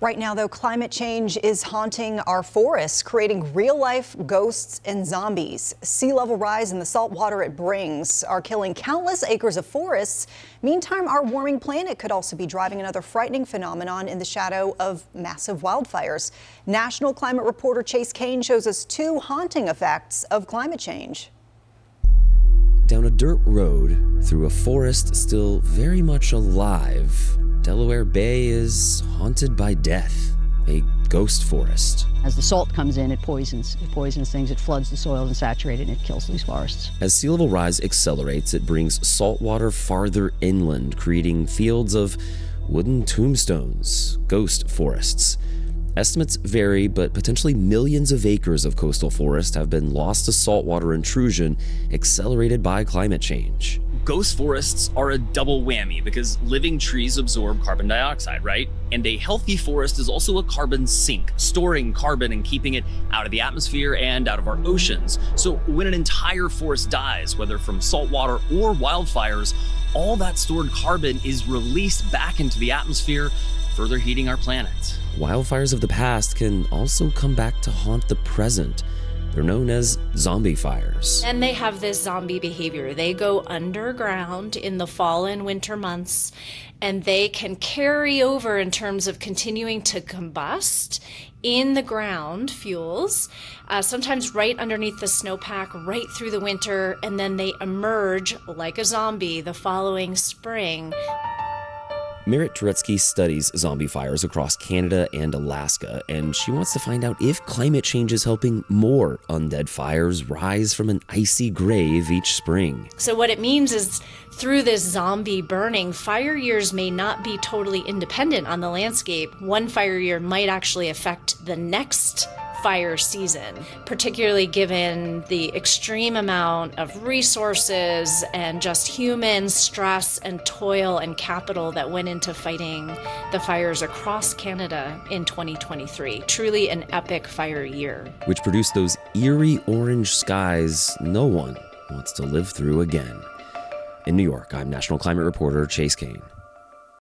Right now, though, climate change is haunting our forests, creating real life ghosts and zombies. Sea level rise and the salt water it brings are killing countless acres of forests. Meantime, our warming planet could also be driving another frightening phenomenon in the shadow of massive wildfires. National climate reporter Chase Cain shows us two haunting effects of climate change. Down a dirt road through a forest still very much alive Delaware Bay is haunted by death, a ghost forest. As the salt comes in, it poisons. It poisons things, it floods the soil and saturates it, and it kills these forests. As sea level rise accelerates, it brings salt water farther inland, creating fields of wooden tombstones, ghost forests. Estimates vary, but potentially millions of acres of coastal forest have been lost to saltwater intrusion accelerated by climate change ghost forests are a double whammy because living trees absorb carbon dioxide, right? And a healthy forest is also a carbon sink, storing carbon and keeping it out of the atmosphere and out of our oceans. So when an entire forest dies, whether from saltwater or wildfires, all that stored carbon is released back into the atmosphere, further heating our planet. Wildfires of the past can also come back to haunt the present. They're known as zombie fires. And they have this zombie behavior. They go underground in the fall and winter months, and they can carry over in terms of continuing to combust in the ground fuels, uh, sometimes right underneath the snowpack, right through the winter, and then they emerge like a zombie the following spring. Merritt Turetsky studies zombie fires across Canada and Alaska, and she wants to find out if climate change is helping more undead fires rise from an icy grave each spring. So, what it means is through this zombie burning, fire years may not be totally independent on the landscape. One fire year might actually affect the next fire season, particularly given the extreme amount of resources and just human stress and toil and capital that went into fighting the fires across Canada in 2023. Truly an epic fire year. Which produced those eerie orange skies no one wants to live through again. In New York, I'm National Climate Reporter Chase Cain.